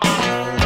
Oh.